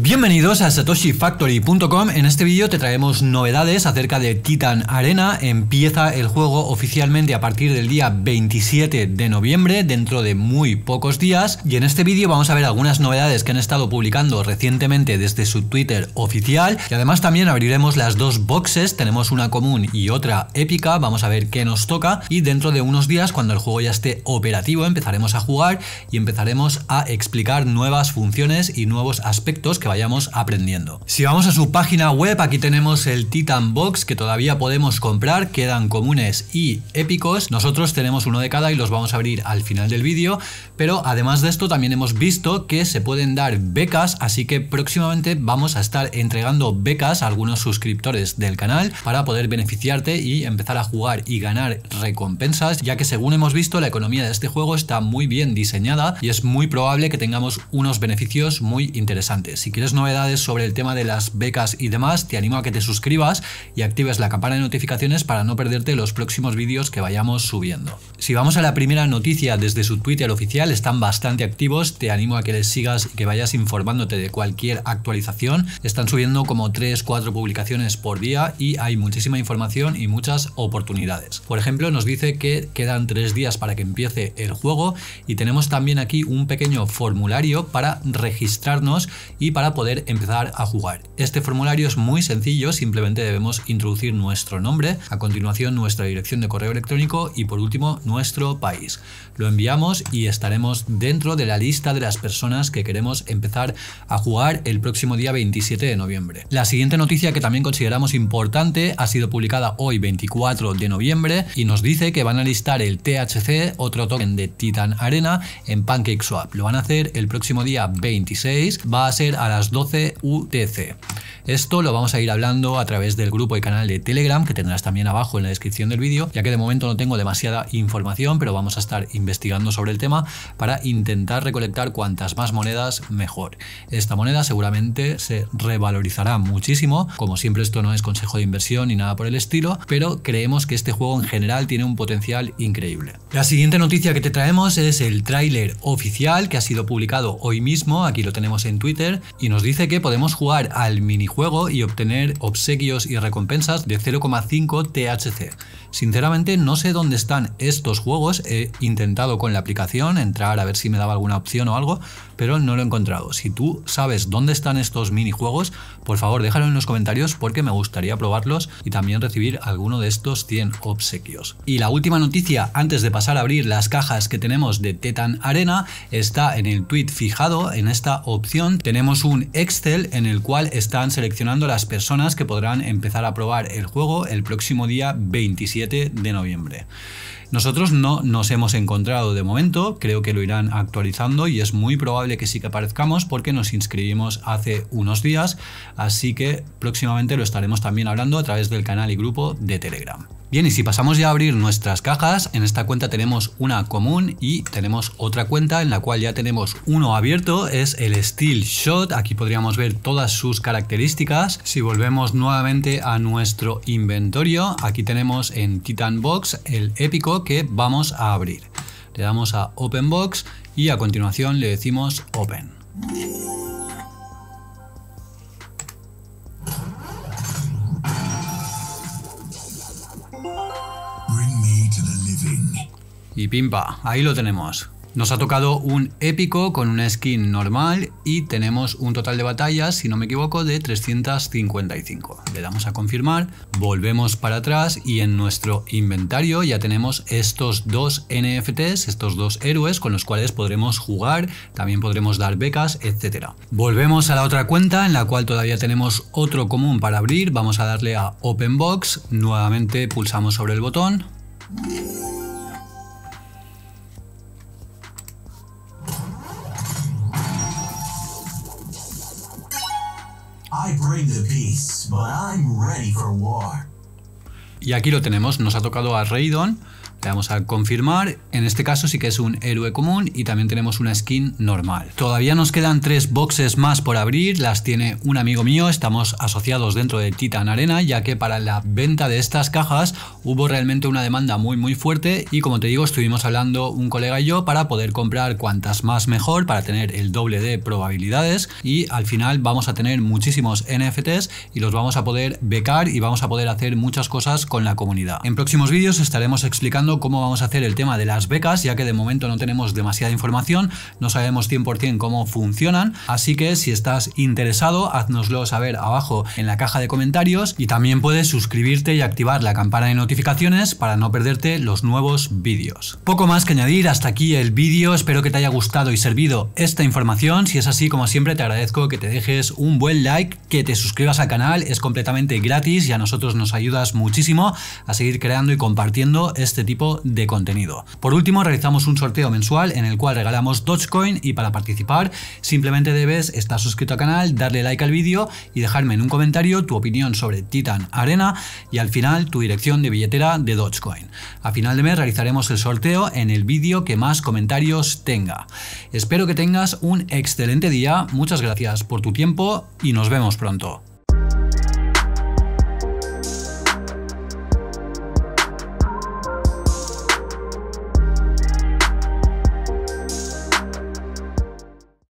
Bienvenidos a satoshifactory.com. En este vídeo te traemos novedades acerca de Titan Arena. Empieza el juego oficialmente a partir del día 27 de noviembre, dentro de muy pocos días. Y en este vídeo vamos a ver algunas novedades que han estado publicando recientemente desde su Twitter oficial. Y además también abriremos las dos boxes. Tenemos una común y otra épica. Vamos a ver qué nos toca. Y dentro de unos días, cuando el juego ya esté operativo, empezaremos a jugar y empezaremos a explicar nuevas funciones y nuevos aspectos que vayamos aprendiendo. Si vamos a su página web, aquí tenemos el Titan Box que todavía podemos comprar, quedan comunes y épicos. Nosotros tenemos uno de cada y los vamos a abrir al final del vídeo, pero además de esto también hemos visto que se pueden dar becas, así que próximamente vamos a estar entregando becas a algunos suscriptores del canal para poder beneficiarte y empezar a jugar y ganar recompensas, ya que según hemos visto la economía de este juego está muy bien diseñada y es muy probable que tengamos unos beneficios muy interesantes quieres novedades sobre el tema de las becas y demás, te animo a que te suscribas y actives la campana de notificaciones para no perderte los próximos vídeos que vayamos subiendo. Si vamos a la primera noticia desde su Twitter oficial, están bastante activos, te animo a que les sigas y que vayas informándote de cualquier actualización. Están subiendo como 3-4 publicaciones por día y hay muchísima información y muchas oportunidades. Por ejemplo, nos dice que quedan 3 días para que empiece el juego y tenemos también aquí un pequeño formulario para registrarnos y para poder empezar a jugar. Este formulario es muy sencillo, simplemente debemos introducir nuestro nombre, a continuación nuestra dirección de correo electrónico y por último nuestro país. Lo enviamos y estaremos dentro de la lista de las personas que queremos empezar a jugar el próximo día 27 de noviembre. La siguiente noticia que también consideramos importante ha sido publicada hoy 24 de noviembre y nos dice que van a listar el THC, otro token de Titan Arena, en PancakeSwap. Lo van a hacer el próximo día 26, va a ser a las 12 UTC. Esto lo vamos a ir hablando a través del grupo y canal de Telegram que tendrás también abajo en la descripción del vídeo, ya que de momento no tengo demasiada información, pero vamos a estar investigando sobre el tema para intentar recolectar cuantas más monedas mejor. Esta moneda seguramente se revalorizará muchísimo, como siempre esto no es consejo de inversión ni nada por el estilo, pero creemos que este juego en general tiene un potencial increíble. La siguiente noticia que te traemos es el tráiler oficial que ha sido publicado hoy mismo, aquí lo tenemos en Twitter, y nos dice que podemos jugar al minijuego y obtener obsequios y recompensas de 0,5 THC. Sinceramente no sé dónde están estos juegos, he intentado con la aplicación entrar a ver si me daba alguna opción o algo, pero no lo he encontrado. Si tú sabes dónde están estos minijuegos, por favor déjalo en los comentarios porque me gustaría probarlos y también recibir alguno de estos 100 obsequios. Y la última noticia antes de pasar a abrir las cajas que tenemos de Tetan Arena está en el tweet fijado, en esta opción tenemos un Excel en el cual están seleccionando las personas que podrán empezar a probar el juego el próximo día 27 de noviembre. Nosotros no nos hemos encontrado de momento, creo que lo irán actualizando y es muy probable que sí que aparezcamos porque nos inscribimos hace unos días, así que próximamente lo estaremos también hablando a través del canal y grupo de Telegram. Bien, y si pasamos ya a abrir nuestras cajas, en esta cuenta tenemos una común y tenemos otra cuenta en la cual ya tenemos uno abierto, es el Steel Shot, aquí podríamos ver todas sus características. Si volvemos nuevamente a nuestro inventario, aquí tenemos en Titan Box el épico que vamos a abrir. Le damos a Open Box y a continuación le decimos Open. Y pimpa, ahí lo tenemos. Nos ha tocado un épico con una skin normal y tenemos un total de batallas, si no me equivoco, de 355. Le damos a confirmar, volvemos para atrás y en nuestro inventario ya tenemos estos dos NFTs, estos dos héroes con los cuales podremos jugar, también podremos dar becas, etc. Volvemos a la otra cuenta en la cual todavía tenemos otro común para abrir, vamos a darle a Open Box, nuevamente pulsamos sobre el botón. Y aquí lo tenemos, nos ha tocado a Raidon, Le vamos a confirmar. En este caso sí que es un héroe común y también tenemos una skin normal. Todavía nos quedan tres boxes más por abrir. Las tiene un amigo mío. Estamos asociados dentro de Titan Arena ya que para la venta de estas cajas hubo realmente una demanda muy muy fuerte y como te digo estuvimos hablando un colega y yo para poder comprar cuantas más mejor para tener el doble de probabilidades y al final vamos a tener muchísimos NFTs y los vamos a poder becar y vamos a poder hacer muchas cosas con la comunidad. En próximos vídeos estaremos explicando cómo vamos a hacer el tema de las becas, ya que de momento no tenemos demasiada información, no sabemos 100% cómo funcionan, así que si estás interesado, haznoslo saber abajo en la caja de comentarios y también puedes suscribirte y activar la campana de notificaciones para no perderte los nuevos vídeos. Poco más que añadir, hasta aquí el vídeo, espero que te haya gustado y servido esta información, si es así como siempre te agradezco que te dejes un buen like, que te suscribas al canal, es completamente gratis y a nosotros nos ayudas muchísimo a seguir creando y compartiendo este de contenido. Por último, realizamos un sorteo mensual en el cual regalamos Dogecoin y para participar simplemente debes estar suscrito al canal, darle like al vídeo y dejarme en un comentario tu opinión sobre Titan Arena y al final tu dirección de billetera de Dogecoin. A final de mes realizaremos el sorteo en el vídeo que más comentarios tenga. Espero que tengas un excelente día, muchas gracias por tu tiempo y nos vemos pronto.